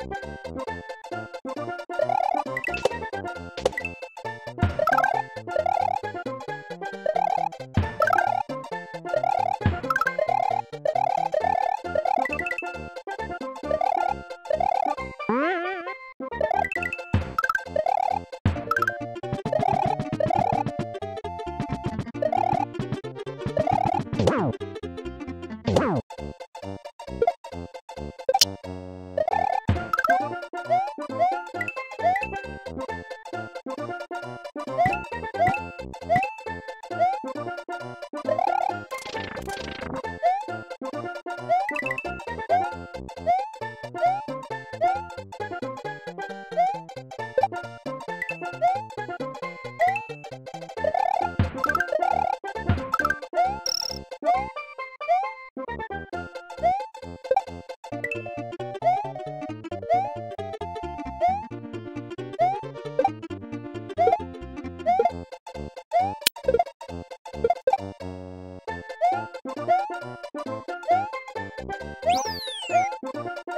Wow. Thank you.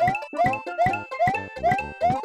Thank you.